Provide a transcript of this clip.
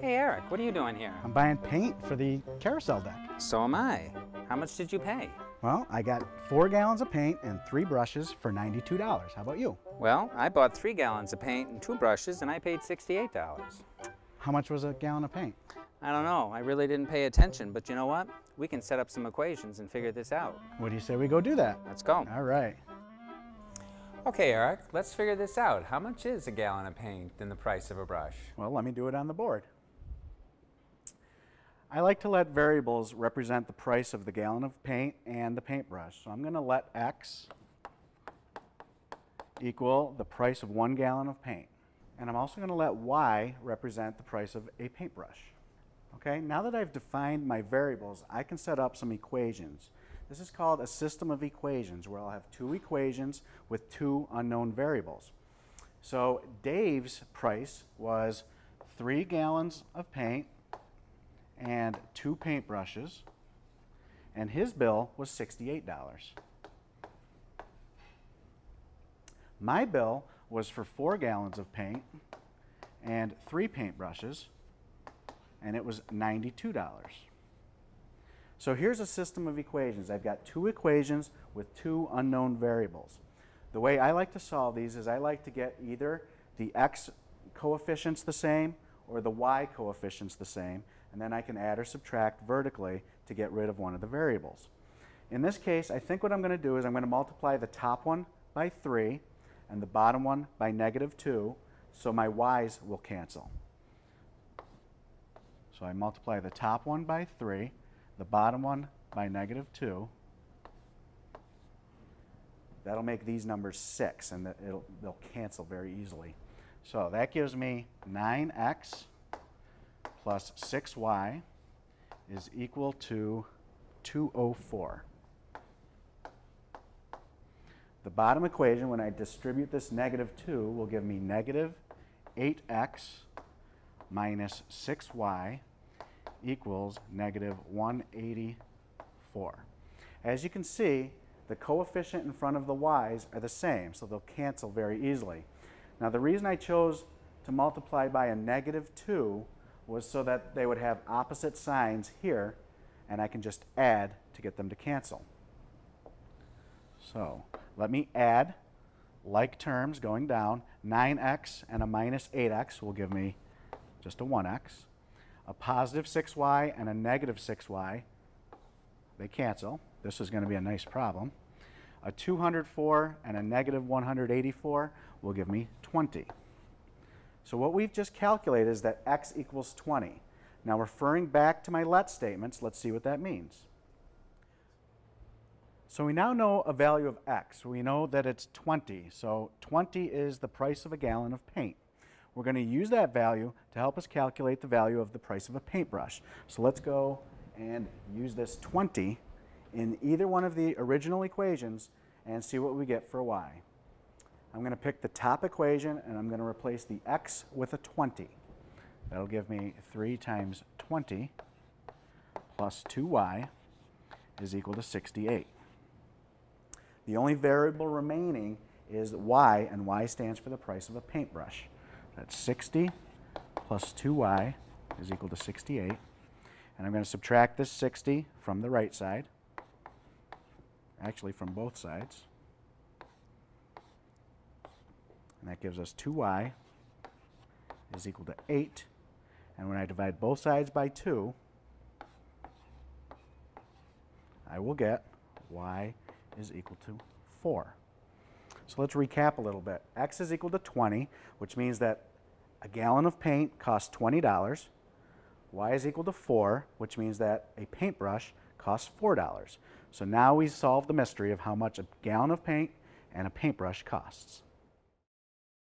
Hey Eric, what are you doing here? I'm buying paint for the carousel deck. So am I. How much did you pay? Well, I got four gallons of paint and three brushes for $92. How about you? Well, I bought three gallons of paint and two brushes and I paid $68. How much was a gallon of paint? I don't know, I really didn't pay attention, but you know what? We can set up some equations and figure this out. What do you say we go do that? Let's go. All right. Okay, Eric, let's figure this out. How much is a gallon of paint and the price of a brush? Well, let me do it on the board. I like to let variables represent the price of the gallon of paint and the paintbrush. So I'm going to let x equal the price of one gallon of paint. And I'm also going to let y represent the price of a paintbrush. Okay, now that I've defined my variables, I can set up some equations. This is called a system of equations where I'll have two equations with two unknown variables. So Dave's price was three gallons of paint and two paintbrushes, and his bill was $68. My bill was for four gallons of paint and three paintbrushes, and it was $92. So here's a system of equations. I've got two equations with two unknown variables. The way I like to solve these is I like to get either the x coefficients the same or the y coefficients the same, and then I can add or subtract vertically to get rid of one of the variables. In this case, I think what I'm going to do is I'm going to multiply the top one by 3 and the bottom one by negative 2, so my y's will cancel. So I multiply the top one by 3, the bottom one by negative 2. That'll make these numbers 6, and they'll cancel very easily. So that gives me 9x plus 6y is equal to 204. The bottom equation, when I distribute this negative 2, will give me negative 8x minus 6y equals negative 184. As you can see, the coefficient in front of the y's are the same, so they'll cancel very easily. Now the reason I chose to multiply by a negative 2 was so that they would have opposite signs here, and I can just add to get them to cancel. So let me add like terms going down. 9x and a minus 8x will give me just a 1x. A positive 6y and a negative 6y, they cancel. This is going to be a nice problem. A 204 and a negative 184 will give me 20. So what we've just calculated is that x equals 20. Now referring back to my let statements, let's see what that means. So we now know a value of x. We know that it's 20. So 20 is the price of a gallon of paint. We're going to use that value to help us calculate the value of the price of a paintbrush. So let's go and use this 20 in either one of the original equations and see what we get for y. I'm going to pick the top equation and I'm going to replace the x with a 20. That'll give me 3 times 20 plus 2y is equal to 68. The only variable remaining is y, and y stands for the price of a paintbrush. That's 60 plus 2y is equal to 68. And I'm going to subtract this 60 from the right side, actually from both sides. And that gives us 2y is equal to 8. And when I divide both sides by 2, I will get y is equal to 4. So let's recap a little bit. x is equal to 20, which means that a gallon of paint costs $20. y is equal to 4, which means that a paintbrush costs $4. So now we solve the mystery of how much a gallon of paint and a paintbrush costs.